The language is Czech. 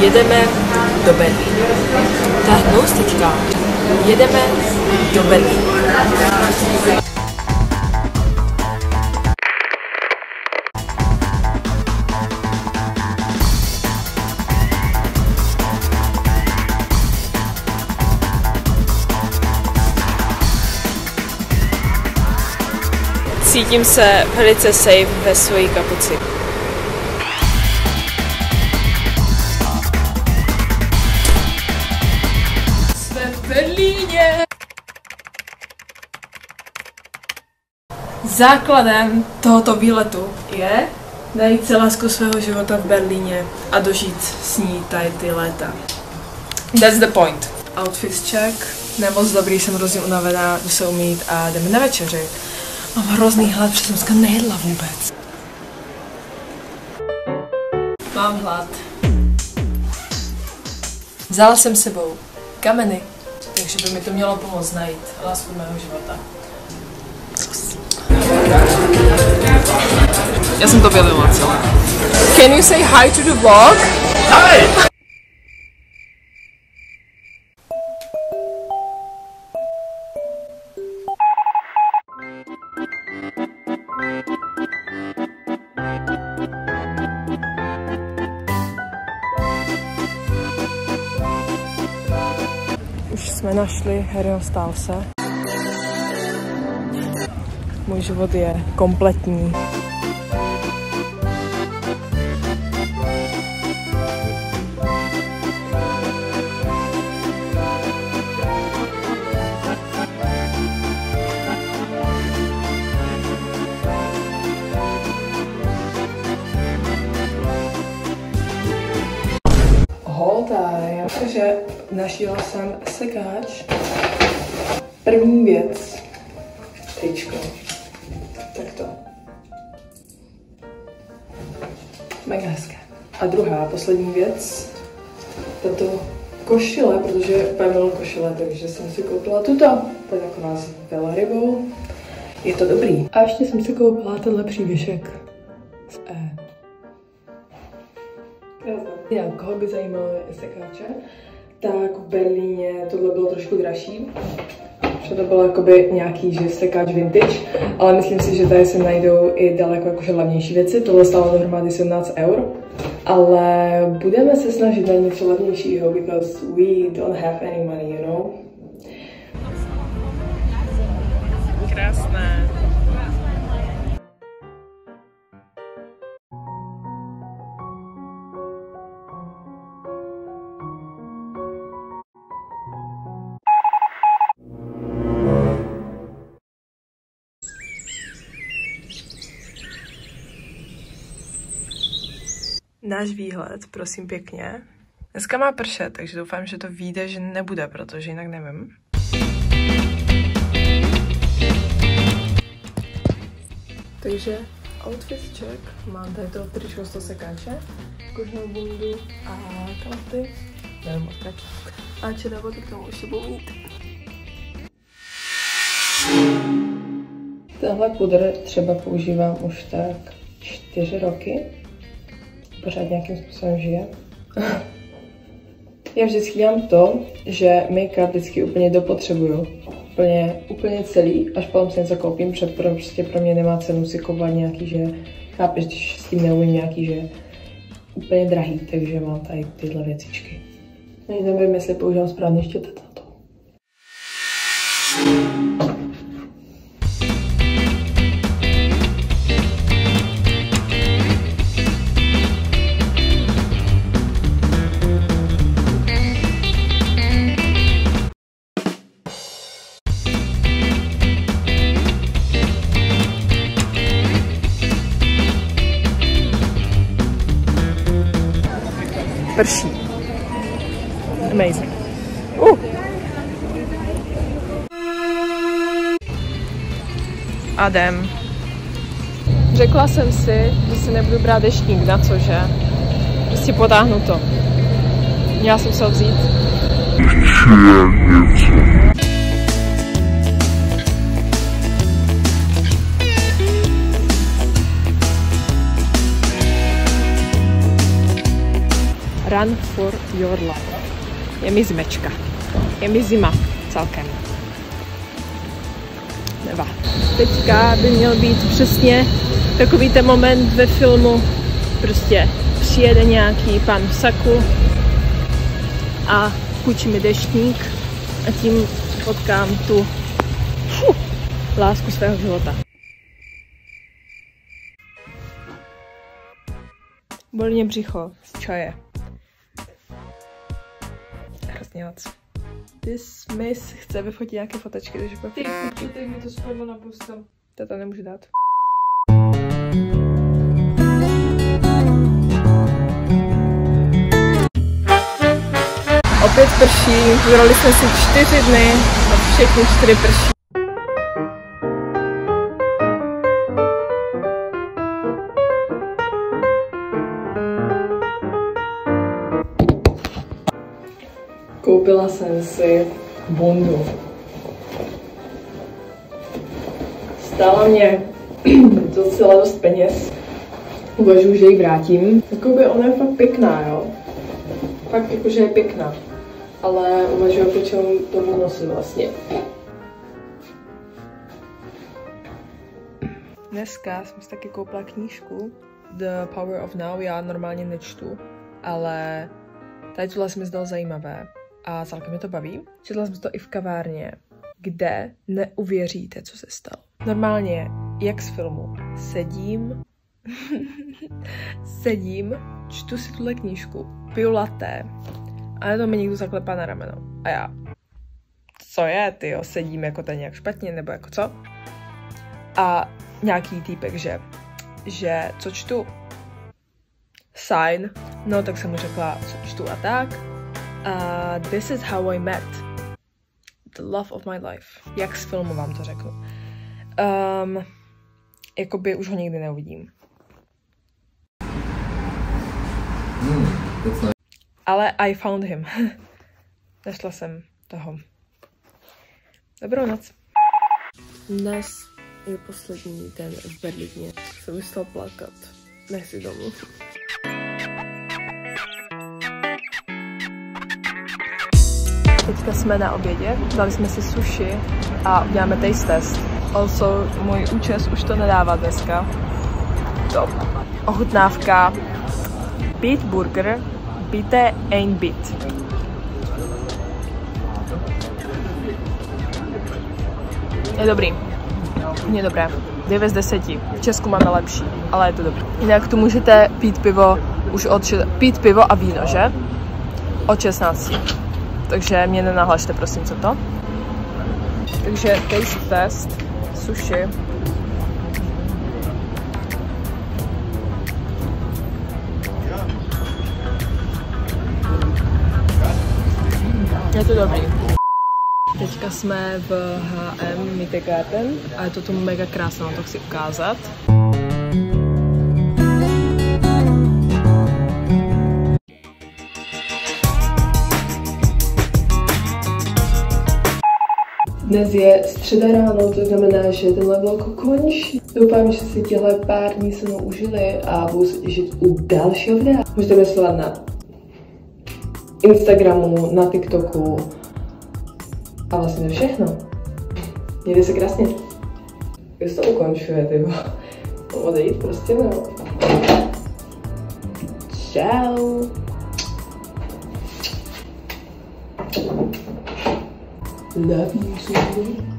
Jedeme do Berlína. Tak teďka. Jedeme do Berlína. Cítím se velice safe ve své kapuci. Berlíně! Základem tohoto výletu je najít se lásku svého života v Berlíně a dožít s ní tady ty léta. That's the point. Outfit check. Nemoc dobrý, jsem hrozně unavená, jdu se umít a jdeme na večeři. Mám hrozný hlad, protože jsem dneska nejedla vůbec. Mám hlad. Vzala jsem sebou kameny, takže by mi to mělo pomoct najít lásku mého života. Já jsem to vylila celé. Can you say hi to the vlog? Hi! Jsme našli Harryho Stylese. Můj život je kompletní. Whole time. Takže našla jsem sekáč. První věc. Tričko. Tak to. Mega hezké. A druhá, poslední věc. Tato košile, protože miluji košile, takže jsem si koupila tuto. To je taková s velrybou. Je to dobrý. A ještě jsem si koupila tenhle přívěšek z E. Jak koho by zajímaly sekáče, tak v Berlíně tohle bylo trošku dražší. Že to bylo jakoby nějaký, že sekáč vintage, ale myslím si, že tady se najdou i daleko jakože levnější věci. Tohle stálo dohromady 17 eur. Ale budeme se snažit najít něco levnějšího, because we don't have any money, you know? Náš výhled, prosím pěkně. Dneska má pršet, takže doufám, že to vyjde, že nebude, protože jinak nevím. Takže outfit check. Mám tady to tričko z toho sekáče, kožnou bundu a kalty. Nevím, odkaď. A čedávaty k tomu ještě budu mít. Tenhle pudr třeba používám už tak čtyři roky pořád nějakým způsobem žije. Já vždycky dělám to, že make-up vždycky úplně dopotřebuju. Úplně, úplně celý, až potom si něco koupím, protože prostě pro mě nemá cenu si kupovat nějaký, že chápeš, když s tím neumím nějaký, že úplně drahý, takže mám tady tyhle věcičky. Nevím, jestli používám správně ještě prší. Amazing. Uh. A jdem. Řekla jsem si, že si nebudu brát deštník, na cože? Prostě potáhnu to. Měla jsem se ho vzít. Run for your life. Je mi zmečka. Je mi zima celkem. Neva. Teďka by měl být přesně takový ten moment ve filmu. Prostě přijede nějaký pan v saku a půjčí mi deštník a tím potkám tu fuh, lásku svého života. Bolí mě břicho z čaje. Moc. This miss chce vyfotit nějaké fotečky, takže pak... Ty, ty mi to spadlo na postel. To tam nemůžu dát. Opět prší, vybrali jsme si čtyři dny a všechny čtyři prší. Koupila jsem si bundu. Stála mě docela dost peněz. Uvažuji, že ji vrátím. Jakoby ona je fakt pěkná, jo. Fakt jakože je pěkná. Ale uvažuji, po čem to nosit vlastně. Dneska jsem si taky koupila knížku The Power of Now. Já normálně nečtu, ale tady tohle se mi zdalo zajímavé a celkem mě to baví. Četla jsem to i v kavárně, kde neuvěříte, co se stalo. Normálně, jak z filmu, sedím, sedím, čtu si tuhle knížku, piju latte a to mi někdo zaklepá na rameno. A já, co je, ty jo, sedím jako ten nějak špatně, nebo jako co? A nějaký týpek, že, že co čtu? Sign. No, tak jsem mu řekla, co čtu a tak. Uh, this is how I met the love of my life. Jak z filmu vám to řeknu. Um, jakoby už ho nikdy neuvidím. Mm, nice. Ale I found him. Našla jsem toho. Dobrou noc. Dnes je poslední den v Berlíně. Jsem musela plakat. Nechci domů. Teďka jsme na obědě, dali jsme si sushi a uděláme taste test. Also, můj účes už to nedává dneska. To ochutnávka Beat Burger, Bitte ein Bit. Je dobrý. Je dobré. 9 z 10. V Česku máme lepší, ale je to dobré. Jinak tu můžete pít pivo už od pít pivo a víno, že? Od 16. Takže mě nenahlašte, prosím, co to. Takže taste test, sushi. Je to dobrý. Teďka jsme v HM Mittegarten a je to tu mega krásné, to chci ukázat. Dnes je středa ráno, to znamená, že tenhle vlog končí. Doufám, že si těhle pár dní se mnou užili a budu se těšit u dalšího videa. Můžete mě sledovat na Instagramu, na TikToku a vlastně všechno. Mějte se krásně. Se to ukončuje, ty odejít prostě, no. Ciao. Love you so much.